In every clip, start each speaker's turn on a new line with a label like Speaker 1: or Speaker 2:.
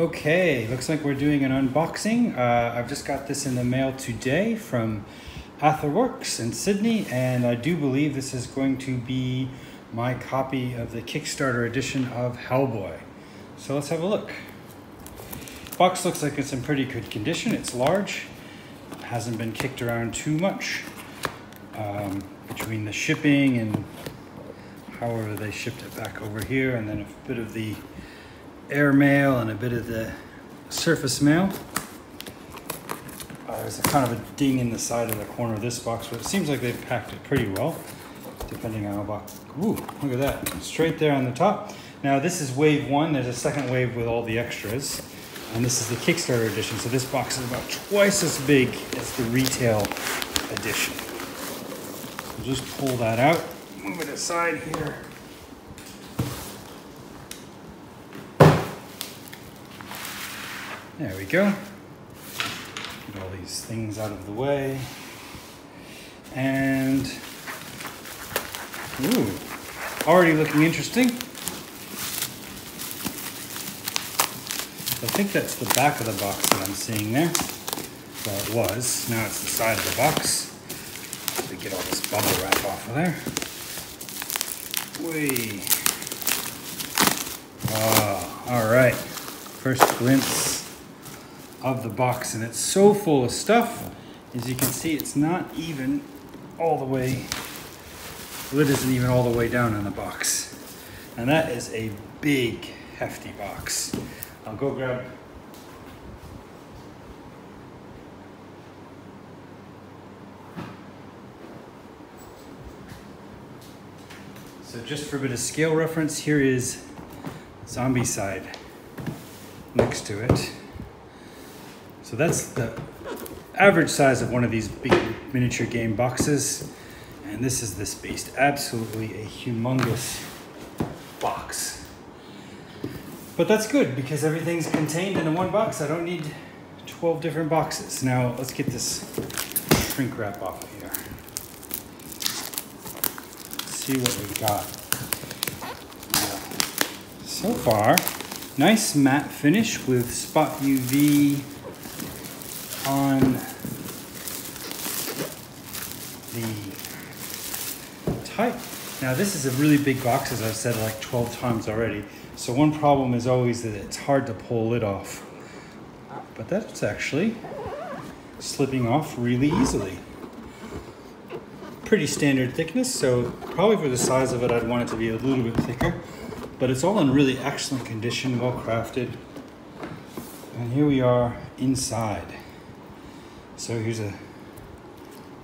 Speaker 1: Okay, looks like we're doing an unboxing. Uh, I've just got this in the mail today from Atherworks in Sydney, and I do believe this is going to be my copy of the Kickstarter edition of Hellboy. So let's have a look. Box looks like it's in pretty good condition. It's large, hasn't been kicked around too much. Um, between the shipping and however they shipped it back over here, and then a bit of the air mail and a bit of the surface mail. Uh, there's a kind of a ding in the side of the corner of this box, but it seems like they've packed it pretty well, depending on how box. Ooh, look at that, straight there on the top. Now this is wave one. There's a second wave with all the extras, and this is the Kickstarter edition. So this box is about twice as big as the retail edition. So just pull that out, move it aside here. There we go. Get all these things out of the way. And, ooh, already looking interesting. I think that's the back of the box that I'm seeing there. Well, it was. Now it's the side of the box. We get all this bubble wrap off of there. Whee. Oh, all right. First glimpse of the box and it's so full of stuff. As you can see it's not even all the way lid isn't even all the way down in the box. And that is a big hefty box. I'll go grab So just for a bit of scale reference, here is Zombicide next to it. So that's the average size of one of these big miniature game boxes. And this is this beast. Absolutely a humongous box. But that's good because everything's contained in one box. I don't need 12 different boxes. Now let's get this shrink wrap off of here. Let's see what we got. So far, nice matte finish with spot UV on the type. Now this is a really big box, as I've said like 12 times already. So one problem is always that it's hard to pull it off. But that's actually slipping off really easily. Pretty standard thickness, so probably for the size of it, I'd want it to be a little bit thicker. But it's all in really excellent condition, well crafted. And here we are inside. So here's a,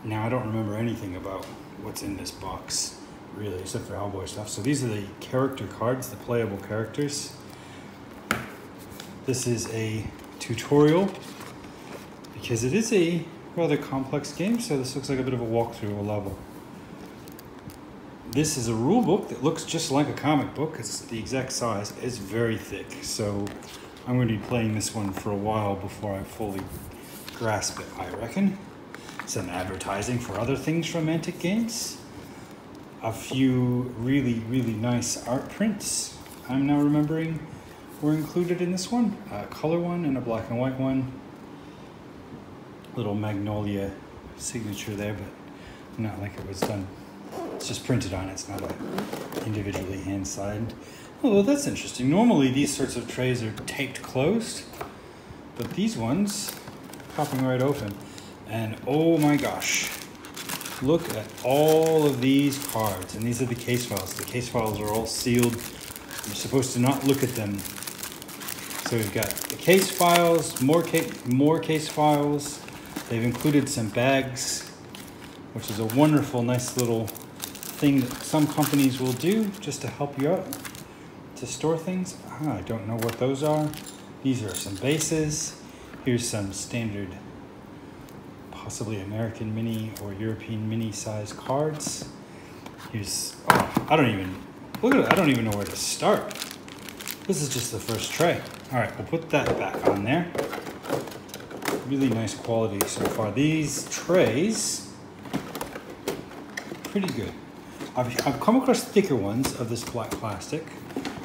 Speaker 1: now I don't remember anything about what's in this box, really, except for Hellboy stuff. So these are the character cards, the playable characters. This is a tutorial, because it is a rather complex game, so this looks like a bit of a walkthrough of a level. This is a rule book that looks just like a comic book. It's the exact size. It's very thick, so I'm going to be playing this one for a while before I fully grasp it, I reckon. Some advertising for other things from Mantic Games. A few really, really nice art prints, I'm now remembering, were included in this one. A color one and a black and white one. Little Mignola signature there, but not like it was done. It's just printed on, it's not like individually hand-signed. Oh, well, that's interesting. Normally these sorts of trays are taped closed, but these ones popping right open. And oh my gosh, look at all of these cards. And these are the case files. The case files are all sealed. You're supposed to not look at them. So we've got the case files, more, ca more case files. They've included some bags, which is a wonderful, nice little thing that some companies will do just to help you out to store things. Ah, I don't know what those are. These are some bases. Here's some standard, possibly American mini or European mini size cards. Here's, oh, I don't even, look at it, I don't even know where to start. This is just the first tray. All right, we'll put that back on there. Really nice quality so far. These trays, pretty good. I've, I've come across thicker ones of this black plastic,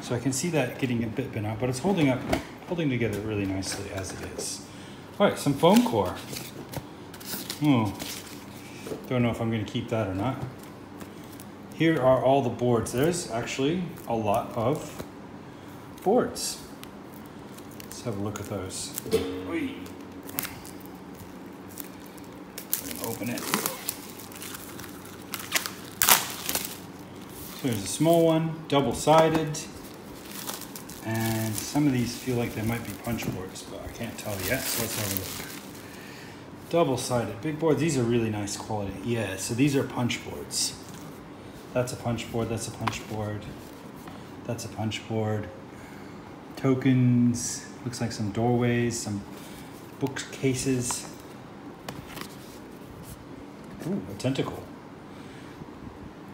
Speaker 1: so I can see that getting a bit bent out, but it's holding up holding together really nicely as it is. All right, some foam core. Oh, don't know if I'm going to keep that or not. Here are all the boards. There's actually a lot of boards. Let's have a look at those. Open it. So there's a small one, double-sided. And some of these feel like they might be punch boards, but I can't tell yet, so let's have a look. Double-sided, big board. These are really nice quality. Yeah, so these are punch boards. That's a punch board, that's a punch board. That's a punch board. Tokens, looks like some doorways, some bookcases. Ooh, a tentacle.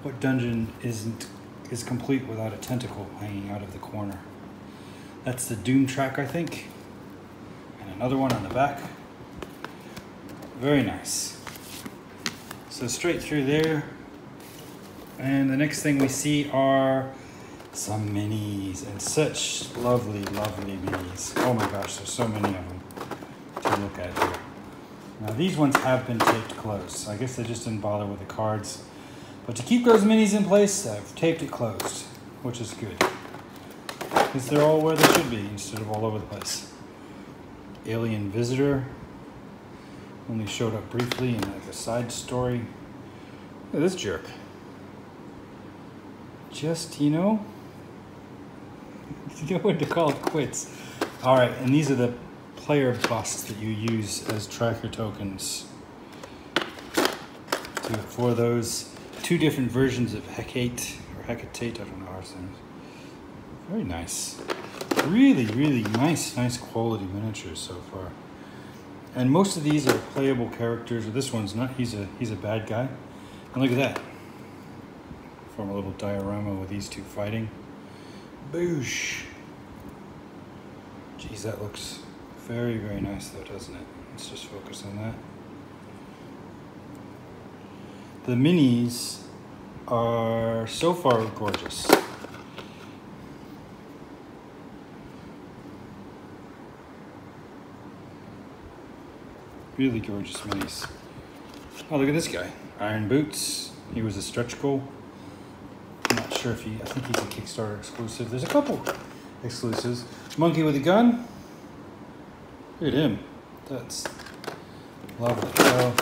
Speaker 1: What dungeon isn't is complete without a tentacle hanging out of the corner? That's the Doom track, I think. And another one on the back. Very nice. So straight through there. And the next thing we see are some minis and such lovely, lovely minis. Oh my gosh, there's so many of them to look at here. Now these ones have been taped closed, I guess they just didn't bother with the cards. But to keep those minis in place, I've taped it closed, which is good. Because they're all where they should be instead of all over the place. Alien Visitor only showed up briefly in like a side story. Look at this jerk. Just, you know, you know when to call it quits. All right, and these are the player busts that you use as tracker tokens. To, for those two different versions of Hecate or Hecate, I don't know how to say it. Very nice. Really, really nice, nice quality miniatures so far. And most of these are playable characters. But this one's not. He's a he's a bad guy. And look at that. Form a little diorama with these two fighting. Boosh. Geez, that looks very, very nice though, doesn't it? Let's just focus on that. The minis are so far gorgeous. Really gorgeous minis. Oh, look at this guy. Iron Boots. He was a stretch goal. I'm not sure if he, I think he's a Kickstarter exclusive. There's a couple exclusives. Monkey with a gun. Look at him. That's lovely. So,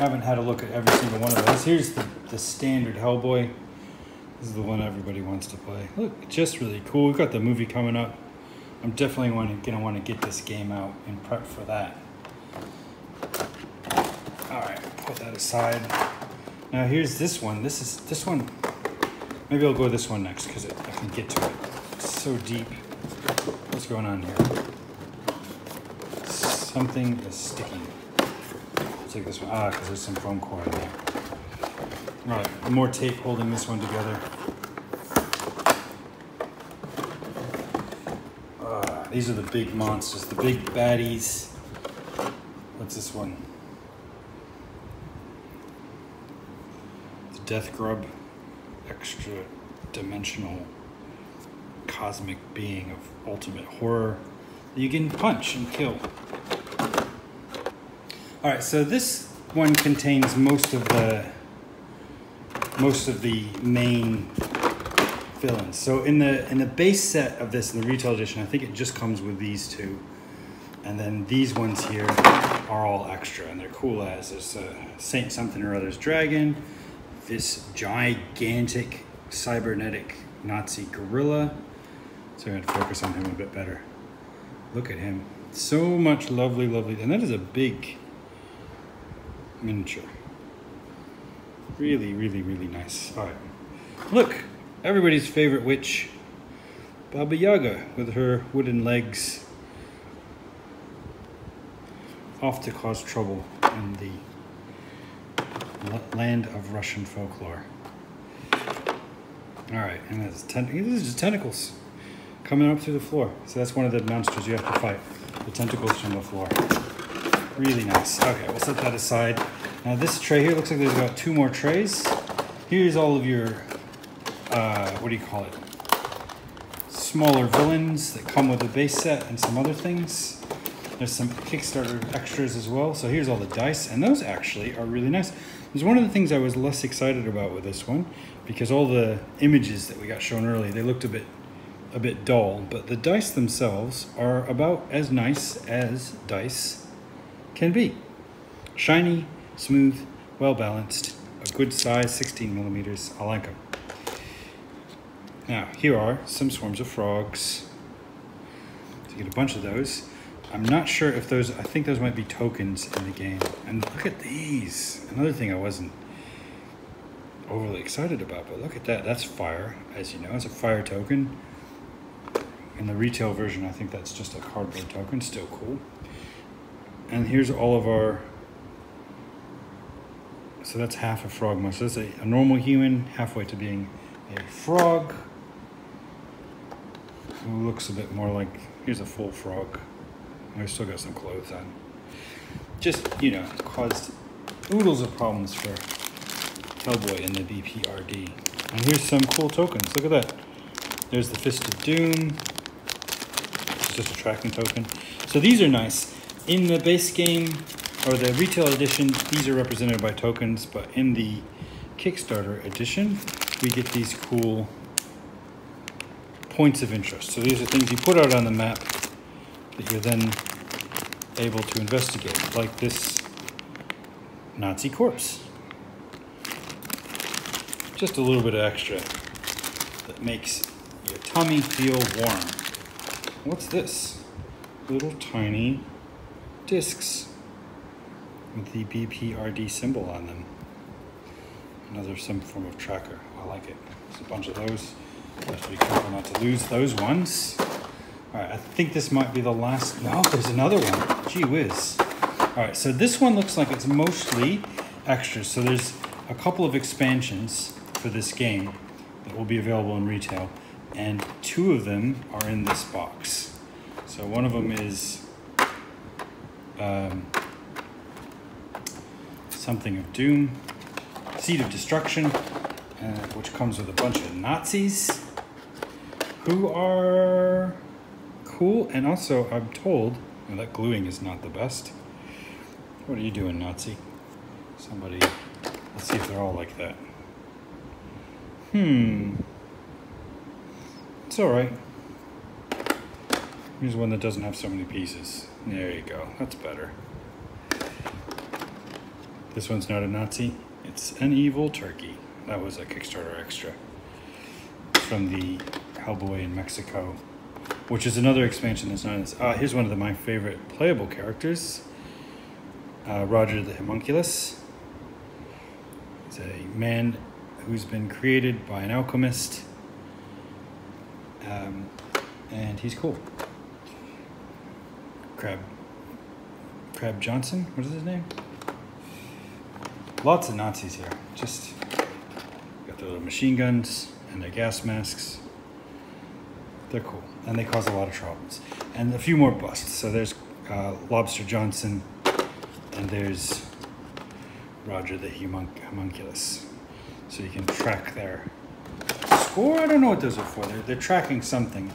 Speaker 1: haven't had a look at every single one of those. Here's the, the standard Hellboy. This is the one everybody wants to play. Look, just really cool. We've got the movie coming up. I'm definitely going to want to get this game out and prep for that. All right, put that aside. Now here's this one. This is this one. Maybe I'll go this one next because I can get to it. It's so deep. What's going on here? Something is sticking. I'll take this one. Ah, because there's some foam core in there. Right, more tape holding this one together. Uh, these are the big monsters, the big baddies. What's this one? The Death Grub, extra dimensional cosmic being of ultimate horror that you can punch and kill. All right, so this one contains most of the most of the main villains. So in the in the base set of this in the retail edition, I think it just comes with these two, and then these ones here are all extra, and they're cool as there's a uh, Saint something or other's dragon, this gigantic cybernetic Nazi gorilla. So I'm gonna focus on him a bit better. Look at him. So much lovely, lovely, and that is a big miniature. Really, really, really nice. All right. Look, everybody's favorite witch, Baba Yaga, with her wooden legs, off to cause trouble in the land of Russian folklore. All right, and that's ten- this is just tentacles coming up through the floor. So that's one of the monsters you have to fight. The tentacles from the floor. Really nice. Okay, we'll set that aside. Now this tray here looks like there's about two more trays. Here's all of your, uh, what do you call it? Smaller villains that come with a base set and some other things. There's some Kickstarter extras as well. So here's all the dice, and those actually are really nice. There's one of the things I was less excited about with this one because all the images that we got shown early, they looked a bit a bit dull, but the dice themselves are about as nice as dice can be. Shiny, smooth, well balanced, a good size, 16 millimeters. I like them. Now, here are some swarms of frogs. So you get a bunch of those. I'm not sure if those, I think those might be tokens in the game. And look at these. Another thing I wasn't overly excited about, but look at that. That's fire, as you know. It's a fire token. In the retail version, I think that's just a cardboard token. Still cool. And here's all of our so that's half a frog. So that's a, a normal human, halfway to being a frog. Who looks a bit more like, here's a full frog. I still got some clothes on. Just, you know, caused oodles of problems for Hellboy and the BPRD. And here's some cool tokens. Look at that. There's the Fist of Doom. It's just a tracking token. So these are nice. In the base game, or the retail edition, these are represented by tokens, but in the Kickstarter edition, we get these cool points of interest. So these are things you put out on the map that you're then able to investigate, like this Nazi corpse. Just a little bit of extra that makes your tummy feel warm. What's this? Little tiny discs with the BPRD symbol on them. Another some form of tracker. I like it. There's a bunch of those. have to be careful not to lose those ones. All right, I think this might be the last. No, there's another one. Gee whiz. All right, so this one looks like it's mostly extras. So there's a couple of expansions for this game that will be available in retail, and two of them are in this box. So one of them is um, something of doom, seed of destruction, uh, which comes with a bunch of Nazis who are cool. And also, I'm told well, that gluing is not the best. What are you doing, Nazi? Somebody, let's see if they're all like that. Hmm. It's all right. Here's one that doesn't have so many pieces. There you go. That's better. This one's not a Nazi. It's an evil turkey. That was a Kickstarter extra from the Hellboy in Mexico, which is another expansion that's not this. Uh, here's one of the, my favorite playable characters, uh, Roger the Homunculus. He's a man who's been created by an alchemist, um, and he's cool. Crab, Crab Johnson. What is his name? Lots of Nazis here. Just got their little machine guns and their gas masks. They're cool, and they cause a lot of troubles. And a few more busts. So there's uh, Lobster Johnson, and there's Roger the homunculus. So you can track their score. I don't know what those are for. They're, they're tracking something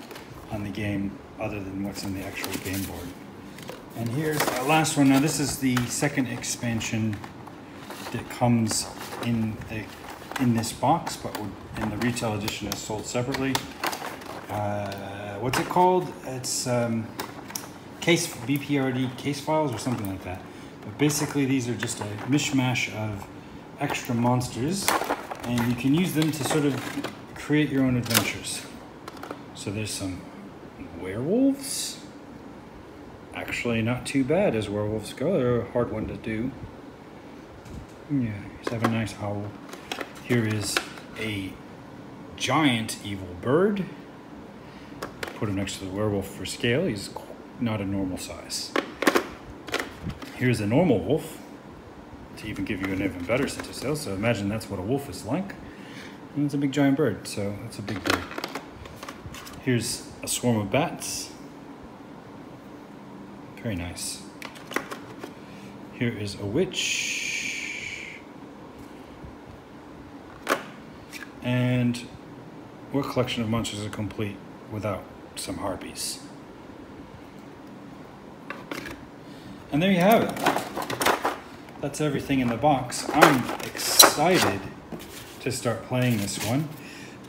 Speaker 1: on the game other than what's in the actual game board. And here's our last one. Now this is the second expansion that comes in the in this box, but in the retail edition is sold separately. Uh, what's it called? It's um, case BPRD case files or something like that. But basically, these are just a mishmash of extra monsters, and you can use them to sort of create your own adventures. So there's some werewolves. Actually, not too bad as werewolves go. They're a hard one to do. Yeah, he's a nice howl. Here is a giant evil bird. Put him next to the werewolf for scale. He's not a normal size. Here's a normal wolf to even give you an even better sense of scale. So imagine that's what a wolf is like. And it's a big giant bird, so that's a big bird. Here's a swarm of bats. Very nice. Here is a witch. And what collection of monsters are complete without some harpies. And there you have it. That's everything in the box. I'm excited to start playing this one.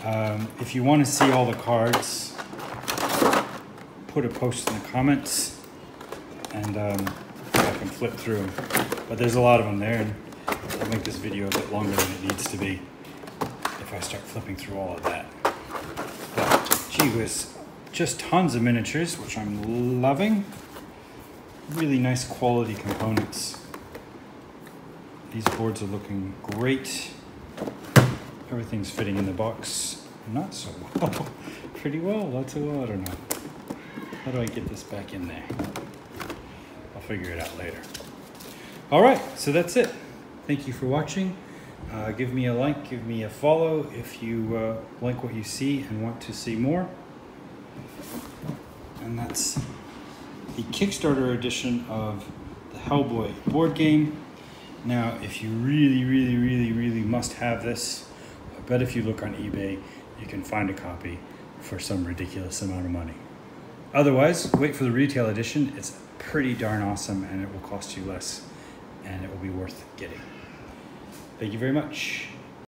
Speaker 1: Um, if you want to see all the cards, put a post in the comments and um, I can flip through them. But there's a lot of them there and I'll make this video a bit longer than it needs to be if I start flipping through all of that. But gee whiz, just tons of miniatures, which I'm loving. Really nice quality components. These boards are looking great. Everything's fitting in the box. Not so well. Pretty well, lots of well, I don't know. How do I get this back in there? I'll figure it out later. All right, so that's it. Thank you for watching. Uh, give me a like, give me a follow if you uh, like what you see and want to see more. And that's the Kickstarter edition of the Hellboy board game. Now, if you really, really, really, really must have this, I bet if you look on eBay, you can find a copy for some ridiculous amount of money. Otherwise, wait for the retail edition. It's pretty darn awesome and it will cost you less and it will be worth getting. Thank you very much.